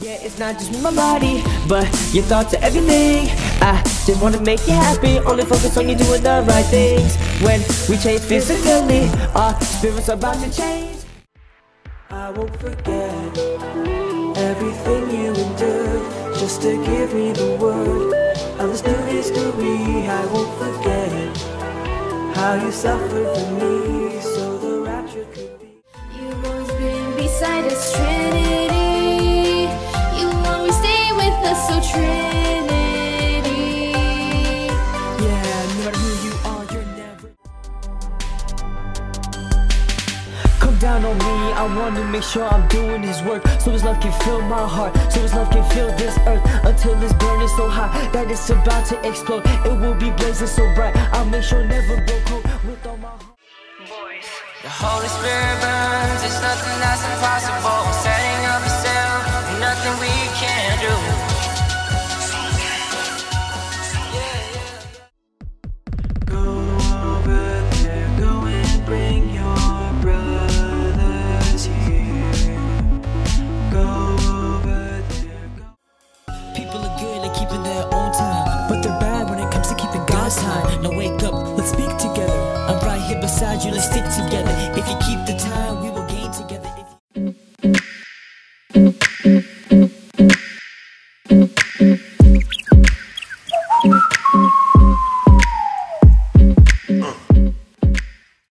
Yeah, it's not just my body, but your thoughts are everything. I just wanna make you happy, only focus on you doing the right things. When we change physically, our spirits are about to change. I won't forget everything you endured just to give me the word of this new history. I won't forget how you suffered for me, so the rapture could be. You've always been beside us, Trinity. You always stay with us, so Trinity. Down on me, I wanna make sure I'm doing his work So his love can fill my heart, so his love can fill this earth Until it's burning so hot that it's about to explode. It will be blazing so bright, I'll make sure never go cold With all my heart. The Holy Spirit burns, it's nothing that's impossible. Setting up a sail, nothing we Now wake up, let's speak together. I'm right here beside you, let's stick together. If you keep the